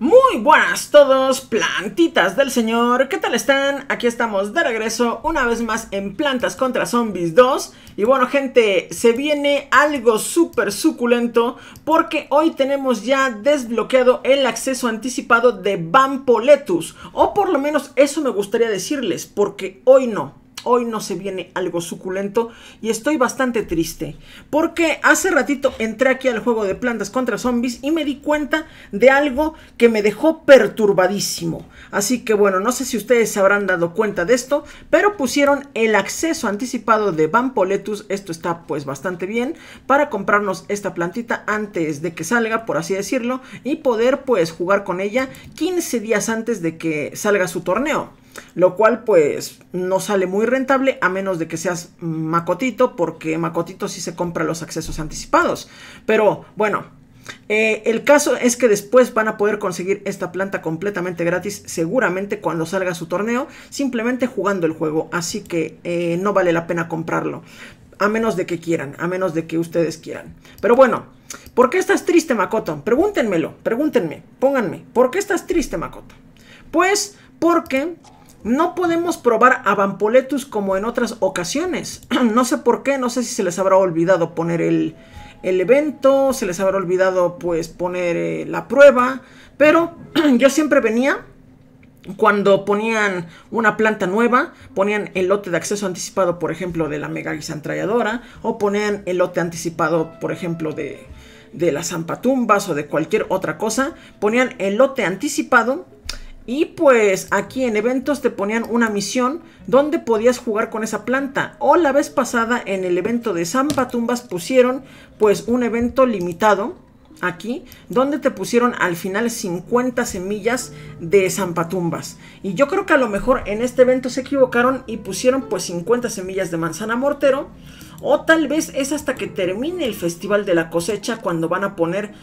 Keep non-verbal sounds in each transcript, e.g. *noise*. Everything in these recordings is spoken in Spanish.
Muy buenas todos, plantitas del señor, ¿qué tal están? Aquí estamos de regreso una vez más en Plantas contra Zombies 2 Y bueno gente, se viene algo súper suculento porque hoy tenemos ya desbloqueado el acceso anticipado de Vampoletus. O por lo menos eso me gustaría decirles, porque hoy no Hoy no se viene algo suculento y estoy bastante triste porque hace ratito entré aquí al juego de plantas contra zombies y me di cuenta de algo que me dejó perturbadísimo. Así que bueno, no sé si ustedes se habrán dado cuenta de esto, pero pusieron el acceso anticipado de Vampoletus, esto está pues bastante bien, para comprarnos esta plantita antes de que salga, por así decirlo, y poder pues jugar con ella 15 días antes de que salga su torneo. Lo cual pues no sale muy rentable a menos de que seas Macotito, porque Macotito sí se compra los accesos anticipados. Pero bueno, eh, el caso es que después van a poder conseguir esta planta completamente gratis, seguramente cuando salga su torneo, simplemente jugando el juego. Así que eh, no vale la pena comprarlo. A menos de que quieran, a menos de que ustedes quieran. Pero bueno, ¿por qué estás triste, Makoto? Pregúntenmelo, pregúntenme, pónganme. ¿Por qué estás triste, Makoto? Pues porque no podemos probar a como en otras ocasiones. *clears throat* no sé por qué, no sé si se les habrá olvidado poner el, evento, se les habrá olvidado pues poner eh, la prueba. Pero *clears throat* yo siempre venía cuando ponían una planta nueva, ponían el lote de acceso anticipado, por ejemplo, de la Mega Guisantralladora, o ponían el lote anticipado, por ejemplo, de, de las Zampatumbas o de cualquier otra cosa. Ponían el lote anticipado y pues aquí en eventos te ponían una misión donde podías jugar con esa planta. O la vez pasada en el evento de Zampatumbas pusieron pues un evento limitado aquí donde te pusieron al final 50 semillas de zampatumbas y yo creo que a lo mejor en este evento se equivocaron y pusieron pues 50 semillas de manzana mortero o tal vez es hasta que termine el festival de la cosecha cuando van a poner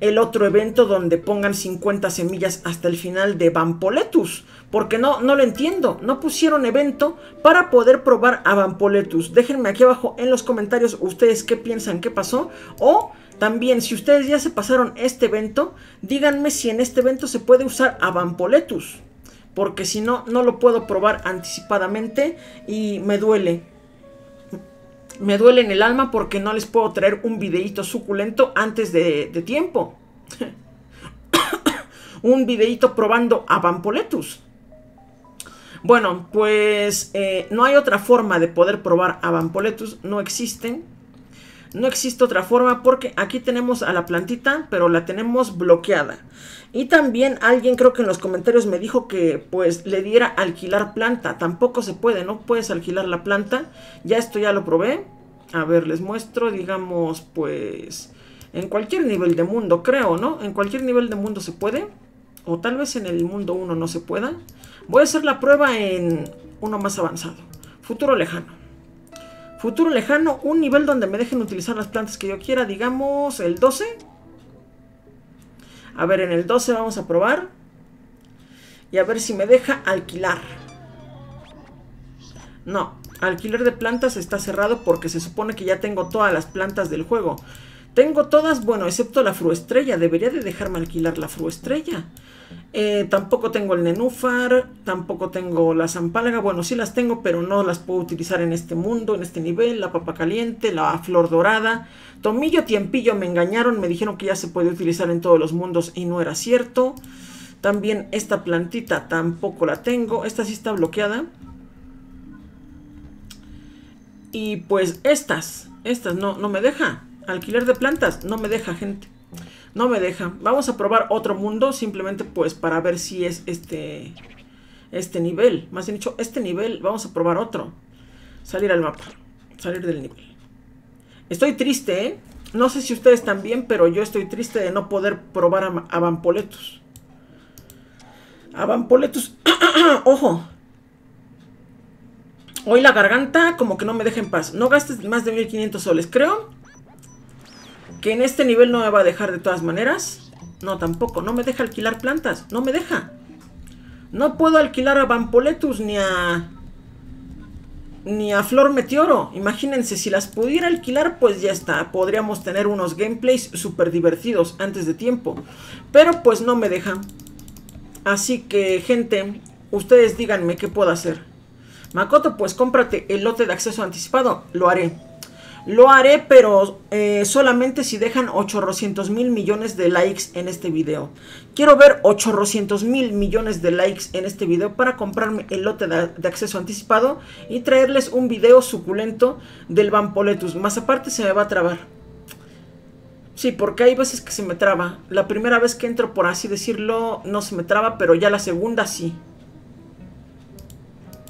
el otro evento donde pongan 50 semillas hasta el final de Vampoletus. Porque no, no lo entiendo. No pusieron evento para poder probar a Vampoletus. Déjenme aquí abajo en los comentarios ustedes qué piensan que pasó. O también si ustedes ya se pasaron este evento, díganme si en este evento se puede usar a Vampoletus. Porque si no, no lo puedo probar anticipadamente y me duele me duele en el alma porque no les puedo traer un videíto suculento antes de, tiempo. *coughs* un videíto probando a Vampoletus. Bueno, pues eh, no hay otra forma de poder probar a Vampoletus. No existen. No existe otra forma porque aquí tenemos a la plantita, pero la tenemos bloqueada. Y también alguien creo que en los comentarios me dijo que pues le diera alquilar planta. Tampoco se puede, no puedes alquilar la planta. Ya esto ya lo probé. A ver, les muestro, digamos, pues en cualquier nivel de mundo, creo, ¿no? En cualquier nivel de mundo se puede. O tal vez en el mundo 1 no se pueda. Voy a hacer la prueba en uno más avanzado. Futuro lejano. Futuro lejano, un nivel donde me dejen utilizar las plantas que yo quiera, digamos el 12. A ver, en el 12 vamos a probar. Y a ver si me deja alquilar. No, alquiler de plantas está cerrado porque se supone que ya tengo todas las plantas del juego. Tengo todas, bueno, excepto la fruestrella. Debería de dejarme alquilar la fruestrella. Eh, tampoco tengo el nenúfar, tampoco tengo la zampalga. Bueno, sí las tengo, pero no las puedo utilizar en este mundo, en este nivel. La papa caliente, la flor dorada. Tomillo, tiempillo, me engañaron. Me dijeron que ya se puede utilizar en todos los mundos y no era cierto. También esta plantita tampoco la tengo. Esta sí está bloqueada. Y pues estas, estas no, no me deja. Alquiler de plantas, no me deja, gente. No me deja. Vamos a probar otro mundo, simplemente pues para ver si es este, este nivel. Más bien dicho, este nivel, vamos a probar otro. Salir al mapa, salir del nivel. Estoy triste, ¿eh? No sé si ustedes también, pero yo estoy triste de no poder probar a, a. A Vampoletus. *clears throat* ¡Ojo! Hoy la garganta como que no me deja en paz. No gastes más de 1500 soles. Creo que en este nivel no me va a dejar de todas maneras. No, tampoco. No me deja alquilar plantas. No me deja. No puedo alquilar a Vampoletus ni a... ni a Flor Meteoro. Imagínense, si las pudiera alquilar, pues ya está. Podríamos tener unos gameplays súper divertidos antes de tiempo. Pero pues no me deja. Así que, gente, ustedes díganme qué puedo hacer. Makoto, pues cómprate el lote de acceso anticipado. Lo haré. Lo haré, pero eh, solamente si dejan 800 mil millones de likes en este video. Quiero ver 800 mil millones de likes en este video para comprarme el lote de, acceso anticipado y traerles un video suculento del Vampoletus. Más aparte se me va a trabar. Sí, porque hay veces que se me traba. La primera vez que entro, por así decirlo, no se me traba, pero ya la segunda sí.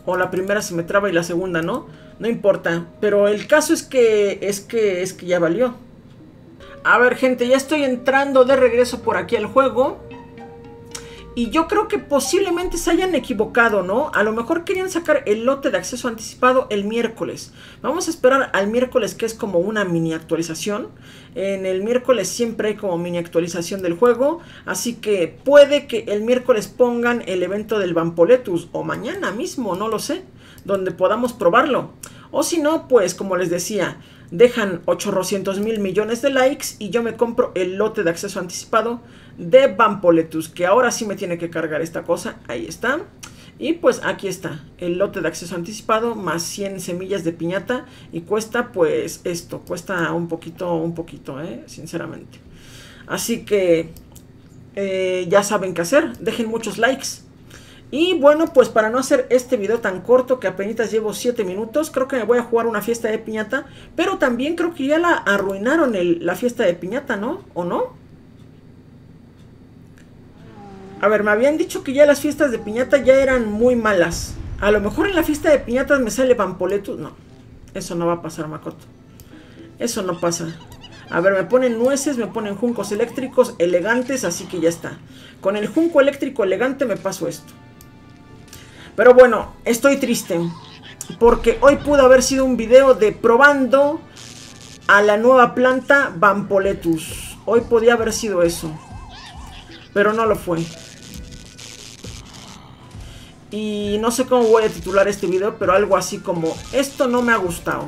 O la primera se me traba y la segunda no. No importa. Pero el caso es que, es que, es que ya valió. A ver, gente, ya estoy entrando de regreso por aquí al juego. Y yo creo que posiblemente se hayan equivocado, ¿no? A lo mejor querían sacar el lote de acceso anticipado el miércoles. Vamos a esperar al miércoles que es como una mini actualización. En el miércoles siempre hay como mini actualización del juego. Así que puede que el miércoles pongan el evento del Vampoletus. O mañana mismo, no lo sé. Donde podamos probarlo. O si no, pues como les decía, dejan 800 mil millones de likes y yo me compro el lote de acceso anticipado de Vampoletus, que ahora sí me tiene que cargar esta cosa. Ahí está. Y pues aquí está, el lote de acceso anticipado más 100 semillas de piñata y cuesta pues esto, cuesta un poquito, un poquito, eh, sinceramente. Así que eh, ya saben qué hacer, dejen muchos likes. Y bueno, pues para no hacer este video tan corto que apenas llevo 7 minutos, creo que me voy a jugar una fiesta de piñata. Pero también creo que ya la arruinaron la fiesta de piñata, ¿no? ¿O no? A ver, me habían dicho que ya las fiestas de piñata ya eran muy malas. A lo mejor en la fiesta de piñatas me sale Pampoletus. No, eso no va a pasar, Makoto. Eso no pasa. A ver, me ponen nueces, me ponen juncos eléctricos elegantes, así que ya está. Con el junco eléctrico elegante me paso esto. Pero bueno, estoy triste. Porque hoy pudo haber sido un video de probando a la nueva planta Vampoletus. Hoy podía haber sido eso. Pero no lo fue. Y no sé cómo voy a titular este video, pero algo así como Esto no me ha gustado.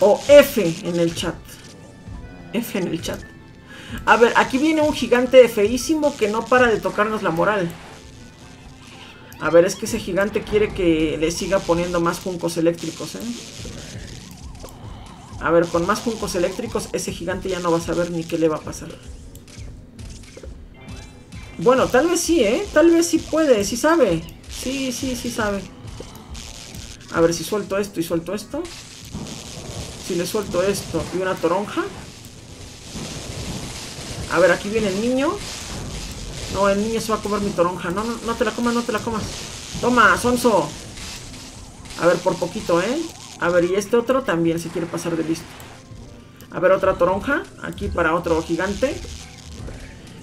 O F en el chat. F en el chat. A ver, aquí viene un gigante feísimo que no para de tocarnos la moral. A ver, es que ese gigante quiere que le siga poniendo más juncos eléctricos, ¿eh? A ver, con más juncos eléctricos, ese gigante ya no va a saber ni qué le va a pasar. Bueno, tal vez sí, ¿eh? Tal vez sí puede, sí sabe. Sí, sí, sí sabe. A ver si suelto esto y suelto esto. Si le suelto esto y una toronja. A ver, aquí viene el niño. No, el niño se va a comer mi toronja. No, no, no te la comas, no te la comas. Toma, Sonso. A ver, por poquito, ¿eh? A ver, y este otro también se quiere pasar de listo. A ver, otra toronja. Aquí para otro gigante.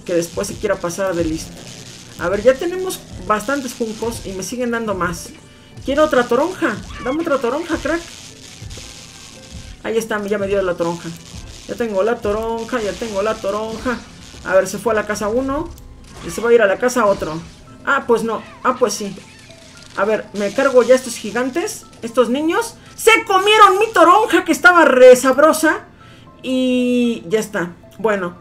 Que después se quiera pasar de listo. A ver, ya tenemos bastantes juncos y me siguen dando más. Quiero otra toronja. Dame otra toronja, crack. Ahí está, ya me dio la toronja. Ya tengo la toronja, ya tengo la toronja. A ver, se fue a la casa 1 se va a ir a la casa otro. Ah, pues no. Ah, pues sí. A ver, me cargo ya estos gigantes. Estos niños. Se comieron mi toronja que estaba re sabrosa. Y ya está. Bueno.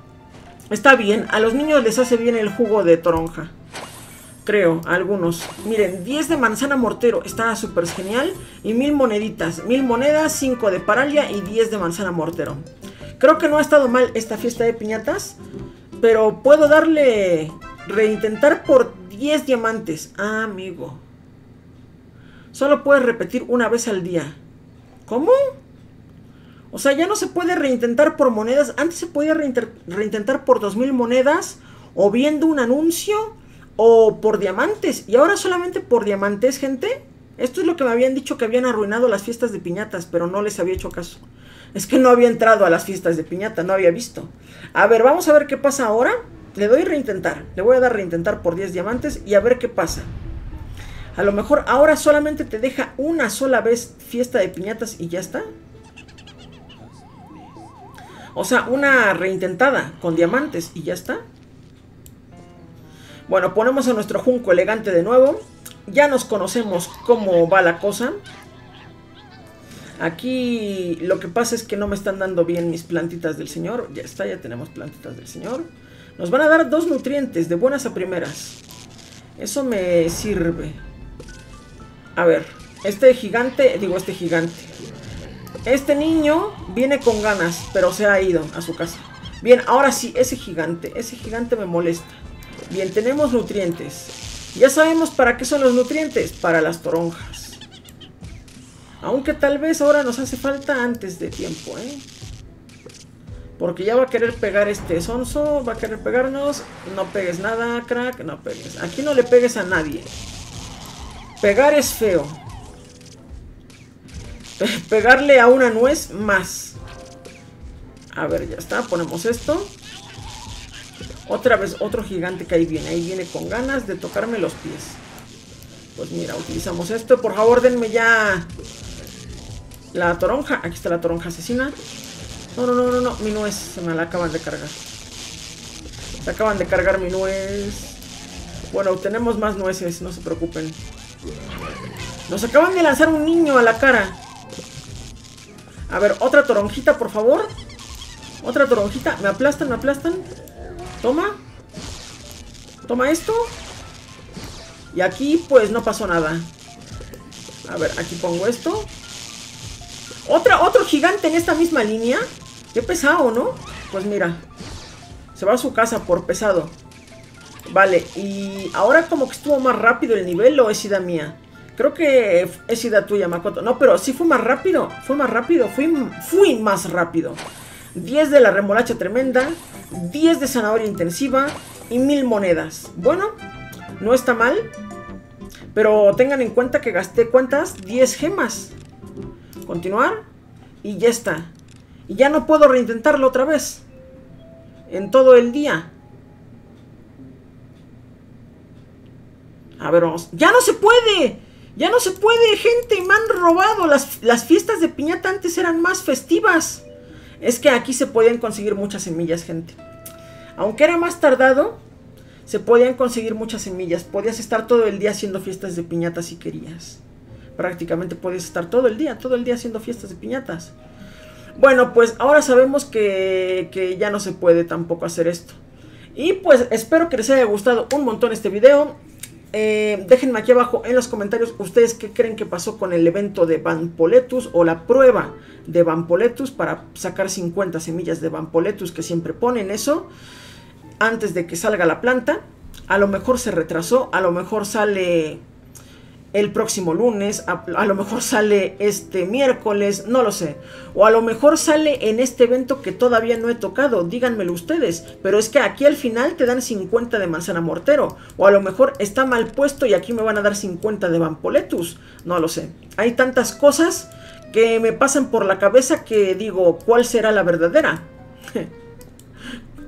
Está bien. A los niños les hace bien el jugo de toronja. Creo, algunos. Miren, 10 de manzana mortero. Está súper genial. Y mil moneditas. Mil monedas, 5 de paralia y 10 de manzana mortero. Creo que no ha estado mal esta fiesta de piñatas. Pero puedo darle Reintentar por 10 diamantes. Ah, amigo. Solo puedes repetir una vez al día. ¿Cómo? O sea, ya no se puede reintentar por monedas. Antes se podía reintentar por 2000 monedas. O viendo un anuncio. O por diamantes. Y ahora solamente por diamantes, gente. Esto es lo que me habían dicho que habían arruinado las fiestas de piñatas. Pero no les había hecho caso. Es que no había entrado a las fiestas de piñata. No había visto. A ver, vamos a ver qué pasa ahora. Le doy reintentar. Le voy a dar reintentar por 10 diamantes y a ver qué pasa. A lo mejor ahora solamente te deja una sola vez fiesta de piñatas y ya está. O sea, una reintentada con diamantes y ya está. Bueno, ponemos a nuestro junco elegante de nuevo. Ya nos conocemos cómo va la cosa. Aquí lo que pasa es que no me están dando bien mis plantitas del señor. Ya está, ya tenemos plantitas del señor. Nos van a dar dos nutrientes de buenas a primeras. Eso me sirve. A ver, este gigante, digo este gigante. Este niño viene con ganas, pero se ha ido a su casa. Bien, ahora sí, ese gigante, ese gigante me molesta. Bien, tenemos nutrientes. Ya sabemos para qué son los nutrientes, para las toronjas. Aunque tal vez ahora nos hace falta antes de tiempo, ¿eh? Porque ya va a querer pegar este sonso, va a querer pegarnos. No pegues nada, crack, no pegues. Aquí no le pegues a nadie. Pegar es feo. *laughs* Pegarle a una nuez más. A ver, ya está. Ponemos esto. Otra vez otro gigante que ahí viene. Ahí viene con ganas de tocarme los pies. Pues mira, utilizamos esto. Por favor, denme ya la toronja. Aquí está la toronja asesina. No, no, no, no, no. Mi nuez. Se me la acaban de cargar. Se acaban de cargar mi nuez. Bueno, tenemos más nueces. No se preocupen. Nos acaban de lanzar un niño a la cara. A ver, otra toronjita, por favor. Otra toronjita. ¿Me aplastan? ¿Me aplastan? Toma. Toma esto. Y aquí, pues, no pasó nada. A ver, aquí pongo esto. Otra, otro gigante en esta misma línea. Qué pesado, ¿no? Pues mira. Se va a su casa por pesado. Vale, y ahora como que estuvo más rápido el nivel o es ida mía. Creo que es ida tuya, Makoto. No, pero sí fue más rápido. Fue más rápido. Fui, fui más rápido. 10 de la remolacha tremenda. 10 de zanahoria intensiva. Y 1000 monedas. Bueno, no está mal. Pero tengan en cuenta que gasté ¿cuántas? 10 gemas. Continuar. Y ya está. Y ya no puedo reintentarlo otra vez. En todo el día. A ver, vamos. ¡Ya no se puede! ¡Ya no se puede, gente! ¡Me han robado! Las, las fiestas de piñata antes eran más festivas. Es que aquí se podían conseguir muchas semillas, gente. Aunque era más tardado, se podían conseguir muchas semillas. Podías estar todo el día haciendo fiestas de piñata si querías. Prácticamente podías estar todo el día, todo el día haciendo fiestas de piñatas. Bueno, pues ahora sabemos que, ya no se puede tampoco hacer esto. Y pues espero que les haya gustado un montón este video. Eh, déjenme aquí abajo en los comentarios ustedes qué creen que pasó con el evento de Vampoletus o la prueba de Vampoletus para sacar 50 semillas de Vampoletus que siempre ponen eso antes de que salga la planta. A lo mejor se retrasó, a lo mejor sale el próximo lunes, a, lo mejor sale este miércoles, no lo sé. O a lo mejor sale en este evento que todavía no he tocado, díganmelo ustedes. Pero es que aquí al final te dan 50 de manzana mortero. O a lo mejor está mal puesto y aquí me van a dar 50 de vampoletus. No lo sé. Hay tantas cosas que me pasan por la cabeza que digo, ¿cuál será la verdadera? *laughs*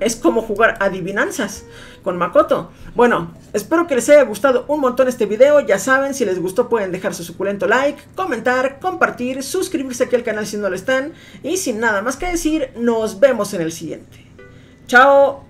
es como jugar adivinanzas con Makoto. Bueno, espero que les haya gustado un montón este video. Ya saben, si les gustó pueden dejar su suculento like, comentar, compartir, suscribirse aquí al canal si no lo están. Y sin nada más que decir, nos vemos en el siguiente. Chao.